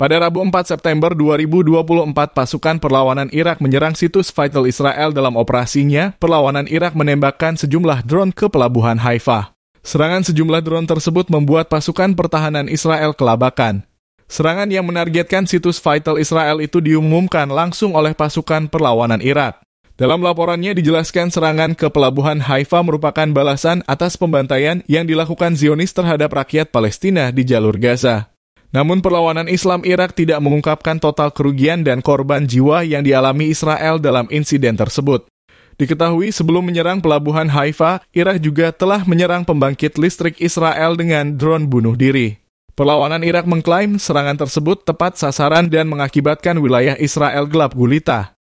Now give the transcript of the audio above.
Pada Rabu 4 September 2024, pasukan perlawanan Irak menyerang situs Vital Israel dalam operasinya. Perlawanan Irak menembakkan sejumlah drone ke pelabuhan Haifa. Serangan sejumlah drone tersebut membuat pasukan pertahanan Israel kelabakan. Serangan yang menargetkan situs Vital Israel itu diumumkan langsung oleh pasukan perlawanan Irak. Dalam laporannya dijelaskan serangan ke pelabuhan Haifa merupakan balasan atas pembantaian yang dilakukan Zionis terhadap rakyat Palestina di jalur Gaza. Namun perlawanan Islam Irak tidak mengungkapkan total kerugian dan korban jiwa yang dialami Israel dalam insiden tersebut. Diketahui sebelum menyerang pelabuhan Haifa, Irak juga telah menyerang pembangkit listrik Israel dengan drone bunuh diri. Perlawanan Irak mengklaim serangan tersebut tepat sasaran dan mengakibatkan wilayah Israel gelap gulita.